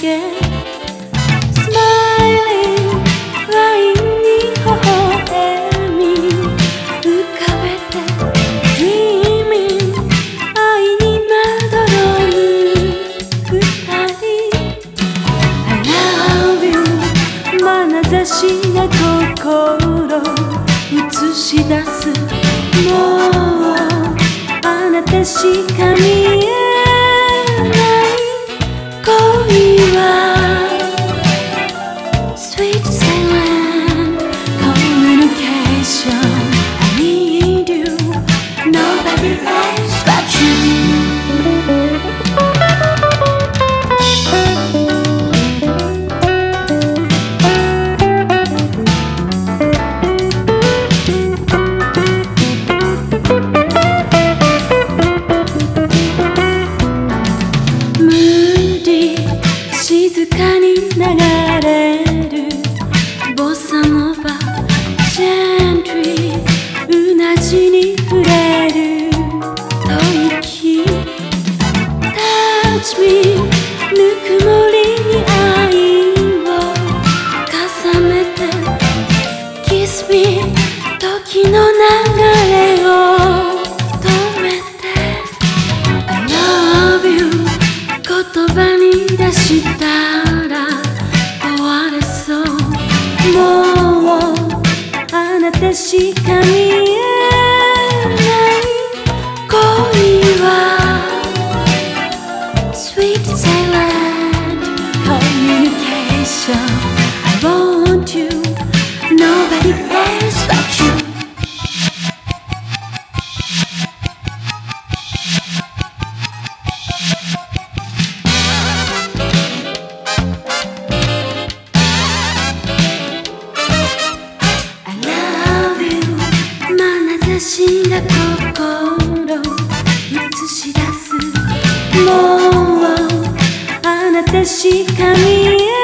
二つの影 Smiling ワインに微笑み。浮かべて Dreaming 愛にまどろむ二人。I love you 眼差しが心映し出すもうあなたしか見えないしたら終われそうもうあなたしか見えない恋は Sweet silent communication I want you しが心映し出す。もうあなたしか見えない。